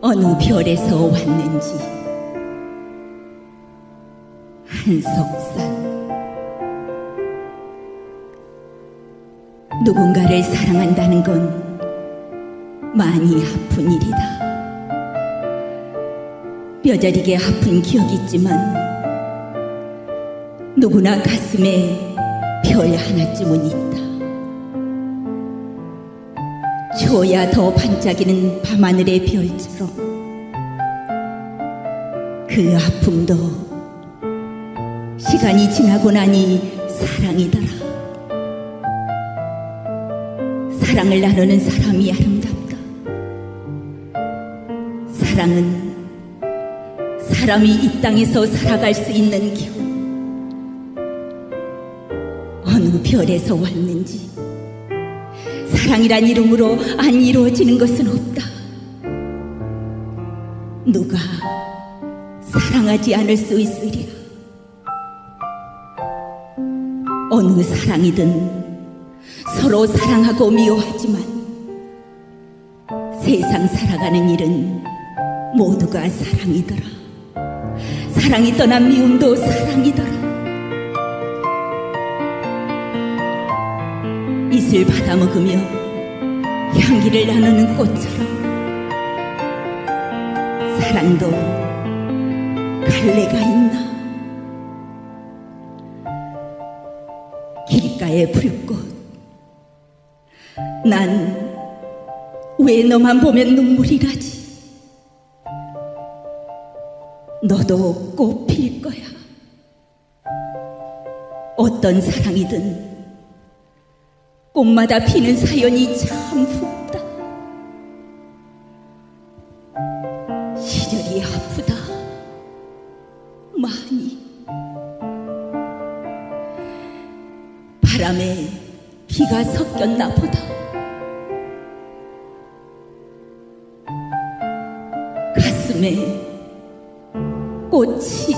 어느 별에서 왔는지 한석산 누군가를 사랑한다는 건 많이 아픈 일이다. 뼈저리게 아픈 기억이 있지만 누구나 가슴에 별 하나쯤은 있다. 줘야 더 반짝이는 밤하늘의 별처럼 그 아픔도 시간이 지나고 나니 사랑이더라. 사랑을 나누는 사람이 아름답다. 사랑은 사람이 이 땅에서 살아갈 수 있는 길. 어느 별에서 왔는지 사랑이란 이름으로 안 이루어지는 것은 없다. 누가 사랑하지 않을 수 있으리라. 어느 사랑이든 서로 사랑하고 미워하지만 세상 살아가는 일은 모두가 사랑이더라. 사랑이 떠난 미움도 사랑이더라. 이슬 받아먹으며 향기를 나누는 꽃처럼 사랑도 갈래가 있나? 길가의 불꽃. 난 왜 너만 보면 눈물이 나지? 너도 꽃 필 거야. 어떤 사랑이든 꽃마다 피는 사연이 참 훅다. 시절이 아프다. 많이. 바람에 비가 섞였나 보다. 가슴에 꽃이